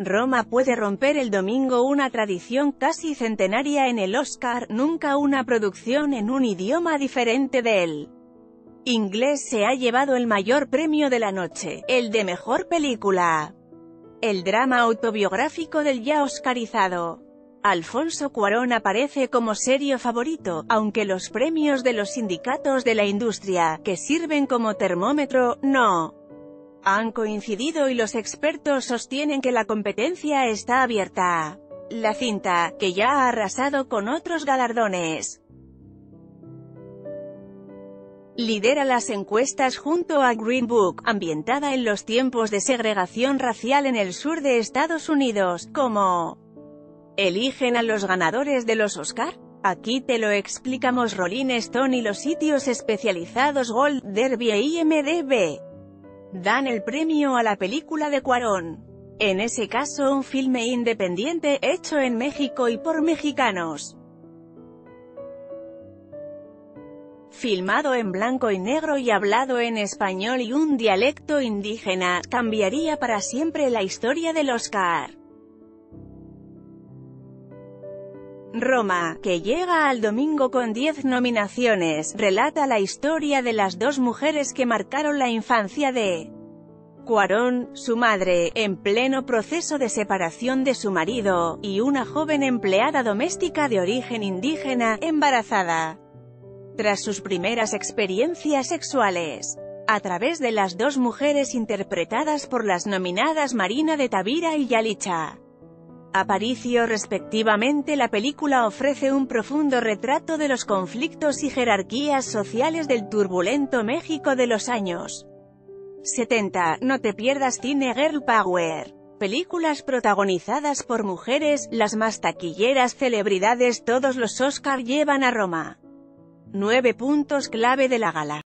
Roma puede romper el domingo una tradición casi centenaria en el Oscar, nunca una producción en un idioma diferente del inglés se ha llevado el mayor premio de la noche, el de mejor película. El drama autobiográfico del ya oscarizado. Alfonso Cuarón aparece como serio favorito, aunque los premios de los sindicatos de la industria, que sirven como termómetro, no han coincidido y los expertos sostienen que la competencia está abierta. La cinta, que ya ha arrasado con otros galardones, lidera las encuestas junto a Green Book, ambientada en los tiempos de segregación racial en el sur de Estados Unidos, como eligen a los ganadores de los Oscar. Aquí te lo explicamos Rolling Stone y los sitios especializados Gold, Derby e IMDb dan el premio a la película de Cuarón. En ese caso un filme independiente, hecho en México y por mexicanos. Filmado en blanco y negro y hablado en español y un dialecto indígena, cambiaría para siempre la historia del Oscar. Roma, que llega al domingo con 10 nominaciones, relata la historia de las dos mujeres que marcaron la infancia de Cuarón, su madre, en pleno proceso de separación de su marido, y una joven empleada doméstica de origen indígena, embarazada. Tras sus primeras experiencias sexuales, a través de las dos mujeres interpretadas por las nominadas Marina de Tavira y Yalicha. Aparicio respectivamente la película ofrece un profundo retrato de los conflictos y jerarquías sociales del turbulento México de los años 70. No te pierdas Cine Girl Power. Películas protagonizadas por mujeres, las más taquilleras celebridades todos los Oscar llevan a Roma. 9 puntos clave de la gala.